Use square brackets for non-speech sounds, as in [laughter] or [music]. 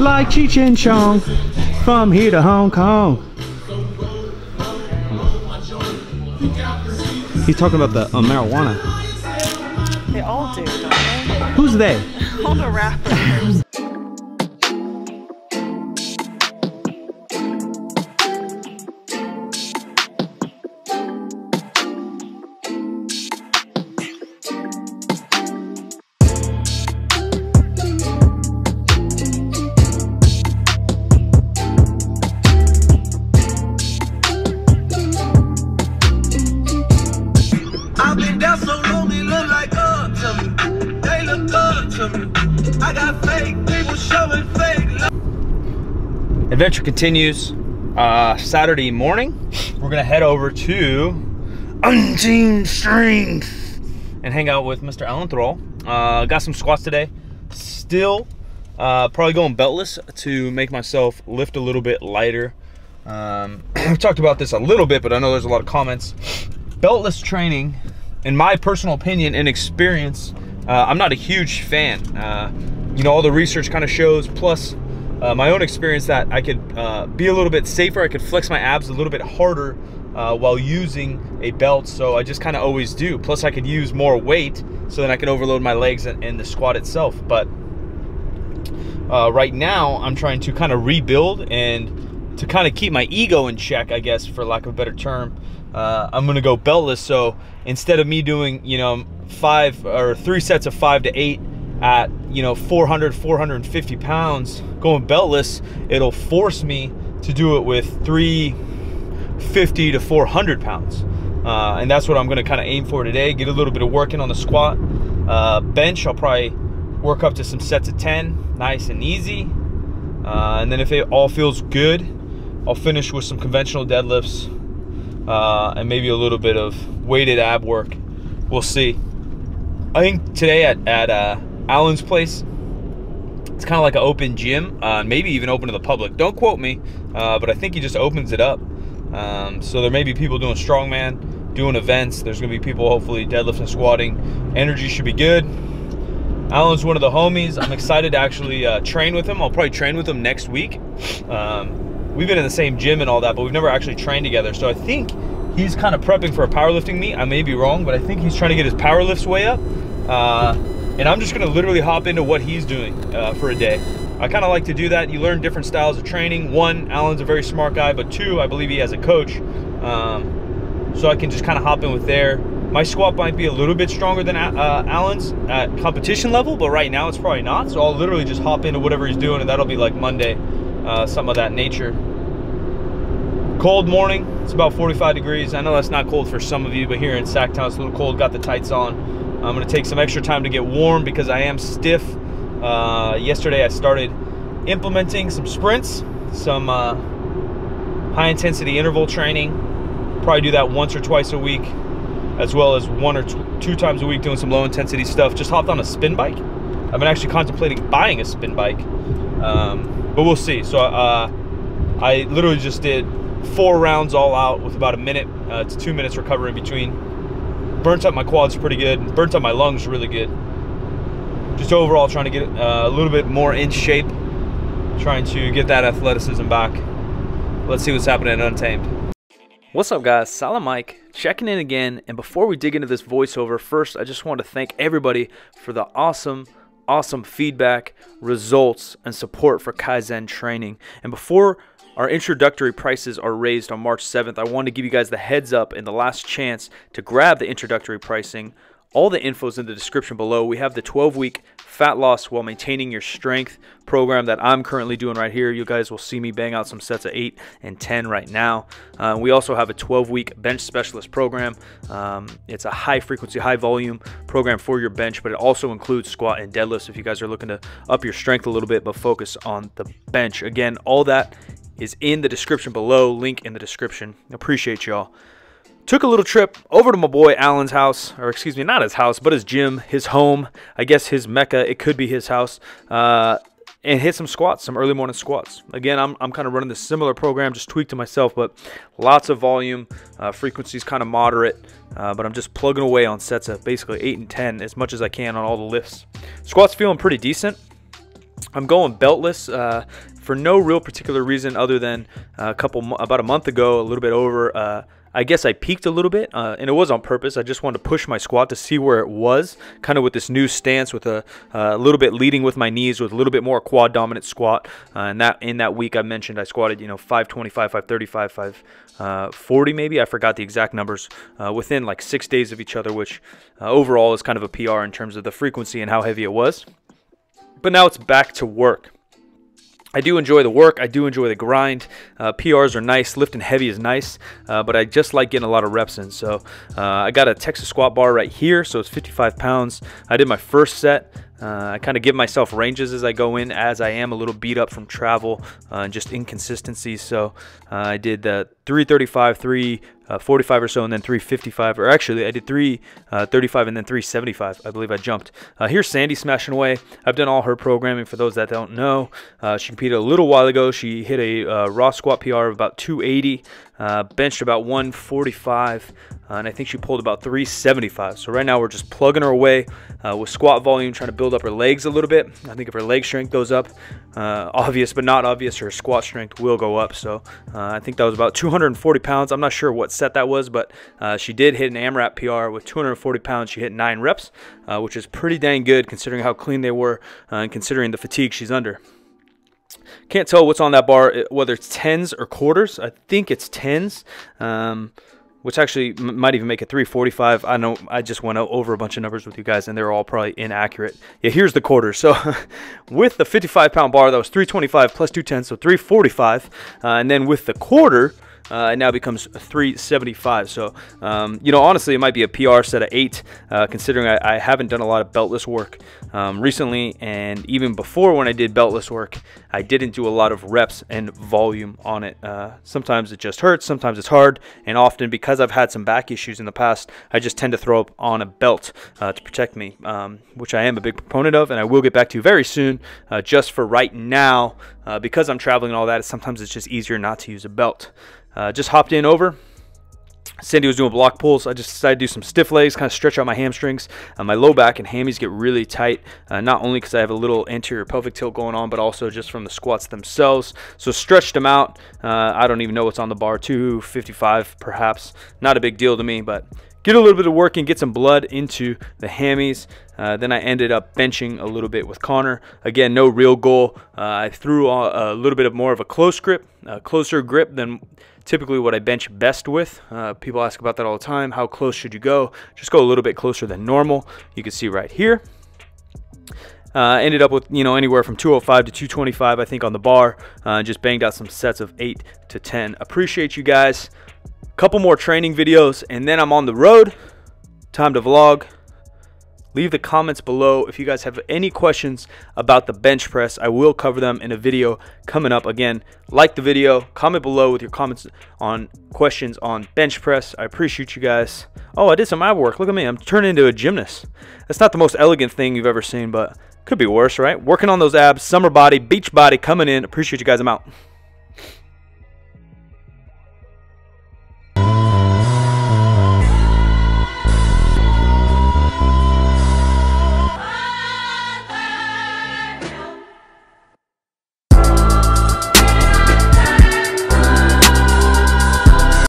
like Cheech and Chong from here to Hong Kong. He's talking about the uh, marijuana. They all do, don't they? Who's they? All the rappers. Adventure continues. Uh, Saturday morning, we're gonna head over to Untamed Strength and hang out with Mr. Alan Thrall. Uh, got some squats today. Still, uh, probably going beltless to make myself lift a little bit lighter. Um, [clears throat] I've talked about this a little bit, but I know there's a lot of comments. Beltless training, in my personal opinion and experience, uh, I'm not a huge fan. Uh, you know, all the research kind of shows, plus uh, my own experience that I could uh, be a little bit safer. I could flex my abs a little bit harder uh, while using a belt. So I just kind of always do. Plus I could use more weight so then I can overload my legs and, and the squat itself. But uh, right now I'm trying to kind of rebuild and to kind of keep my ego in check, I guess, for lack of a better term. Uh, I'm gonna go beltless. So instead of me doing, you know, five or three sets of five to eight at, you know, 400, 450 pounds, going beltless, it'll force me to do it with 350 to 400 pounds. Uh, and that's what I'm gonna kind of aim for today. Get a little bit of working on the squat. Uh, bench, I'll probably work up to some sets of 10, nice and easy. Uh, and then if it all feels good, I'll finish with some conventional deadlifts uh, and maybe a little bit of weighted ab work. We'll see. I think today at, at Alan's place, it's kind of like an open gym, uh, maybe even open to the public. Don't quote me, uh, but I think he just opens it up. Um, so there may be people doing strongman, doing events. There's going to be people hopefully deadlifting, squatting. Energy should be good. Alan's one of the homies. I'm excited to actually uh, train with him. I'll probably train with him next week. Um, we've been in the same gym and all that, but we've never actually trained together. So I think he's kind of prepping for a powerlifting meet. I may be wrong, but I think he's trying to get his power lifts way up. Uh, and I'm just to literally hop into what he's doing uh, for a day. I kind of like to do that. You learn different styles of training. One, Alan's a very smart guy, but two, I believe he has a coach. Um, so I can just kind of hop in with there. My squat might be a little bit stronger than uh, Alan's at competition level, but right now it's probably not. So I'll literally just hop into whatever he's doing, and that'll be like Monday, uh, something of that nature. Cold morning, it's about 45 degrees. I know that's not cold for some of you, but here in Sacktown it's a little cold, got the tights on. I'm gonna take some extra time to get warm because I am stiff. Uh, yesterday I started implementing some sprints, some uh, high intensity interval training. Probably do that once or twice a week, as well as one or two times a week doing some low intensity stuff. Just hopped on a spin bike. I've been actually contemplating buying a spin bike, um, but we'll see. So uh, I literally just did four rounds all out with about a minute uh, to two minutes recovery in between. Burnt up my quads pretty good. Burnt up my lungs really good. Just overall trying to get uh, a little bit more in shape. Trying to get that athleticism back. Let's see what's happening at Untamed. What's up guys, Silent Mike, checking in again, and before we dig into this voiceover, first I just want to thank everybody for the awesome, awesome feedback, results, and support for Kizen training. And before our introductory prices are raised on March 7th, I want to give you guys the heads up and the last chance to grab the introductory pricing. All the info is in the description below. We have the 12 week fat loss while maintaining your strength program that I'm currently doing right here. You guys will see me bang out some sets of 8 and 10 right now. Uh, we also have a 12 week bench specialist program. Um, it's a high frequency, high volume program for your bench, but it also includes squat and deadlifts if you guys are looking to up your strength a little bit, but focus on the bench. Again, all that is in the description below, link in the description. Appreciate y'all. Took a little trip over to my boy Alan's house, or excuse me, not his house, but his gym, his home. I guess his mecca. It could be his house. Uh, and hit some squats, some early morning squats. Again, I'm, I'm kind of running this similar program, just tweaked to myself, but lots of volume, uh, frequencies kind of moderate, uh, but I'm just plugging away on sets of basically 8 and 10 as much as I can on all the lifts. Squats feeling pretty decent. I'm going beltless uh, for no real particular reason other than a couple about a month ago, a little bit over. Uh, I guess I peaked a little bit, uh, and it was on purpose. I just wanted to push my squat to see where it was, kind of with this new stance, with a, a little bit leading with my knees, with a little bit more quad dominant squat. Uh, and that in that week I mentioned I squatted, you know, 525, 535, 540 maybe. I forgot the exact numbers uh, within like six days of each other, which uh, overall is kind of a PR in terms of the frequency and how heavy it was. But now it's back to work. I do enjoy the work. I do enjoy the grind. Uh, PRs are nice. Lifting heavy is nice, uh, but I just like getting a lot of reps in. So uh, I got a Texas squat bar right here, so it's 55 pounds. I did my first set. Uh, I kind of give myself ranges as I go in, as I am a little beat up from travel uh, and just inconsistencies. So uh, I did the 335, 345 or so, and then 355. Or actually, I did 335 and then 375. I believe I jumped. here's Sandy smashing away. I've done all her programming for those that don't know. she competed a little while ago. She hit a raw squat PR of about 280. Uh, benched about 145, uh, and I think she pulled about 375. So right now we're just plugging her away uh, with squat volume, trying to build up her legs a little bit. I think if her leg strength goes up, uh, obvious but not obvious, her squat strength will go up. So uh, I think that was about 240 pounds. I'm not sure what set that was, but uh, she did hit an AMRAP PR with 240 pounds. She hit nine reps, which is pretty dang good considering how clean they were and considering the fatigue she's under. Can't tell what's on that bar, whether it's tens or quarters. I think it's tens, um, which actually might even make it 345. I know I just went over a bunch of numbers with you guys, and they're all probably inaccurate. Yeah, here's the quarter. So [laughs] with the 55 pound bar, that was 325 plus 210, so 345. Uh, and then with the quarter, uh, it now becomes 375. So, um, you know, honestly, it might be a PR set of eight, uh, considering I, I, haven't done a lot of beltless work um, recently. And even before when I did beltless work, I didn't do a lot of reps and volume on it. Uh, sometimes it just hurts, sometimes it's hard. And often, because I've had some back issues in the past, I just tend to throw up on a belt uh, to protect me, um, which I am a big proponent of. And I will get back to you very soon. Uh, just for right now, uh, because I'm traveling and all that, sometimes it's just easier not to use a belt. Uh, just hopped in over. Cindy was doing block pulls. I just decided to do some stiff legs, kind of stretch out my hamstrings. Uh, my low back and hammies get really tight, uh, not only because I have a little anterior pelvic tilt going on, but also just from the squats themselves. So stretched them out. Uh, I don't even know what's on the bar, 255 perhaps. Not a big deal to me, but get a little bit of work and get some blood into the hammies. Uh, then I ended up benching a little bit with Connor. Again, no real goal. Uh, I threw a, a, little bit of more of a close grip, a closer grip than typically what I bench best with. Uh, people ask about that all the time. How close should you go? Just go a little bit closer than normal. You can see right here. Uh, ended up with you know anywhere from 205 to 225 I think on the bar. Uh, just banged out some sets of 8 to 10. Appreciate you guys. Couple more training videos and then I'm on the road. Time to vlog. Leave the comments below if you guys have any questions about the bench press. I will cover them in a video coming up. Again, like the video, comment below with your comments on questions on bench press. I appreciate you guys. Oh, I did some ab work. Look at me. I'm turning into a gymnast. That's not the most elegant thing you've ever seen, but could be worse, right? Working on those abs, summer body, beach body coming in. Appreciate you guys. I'm out.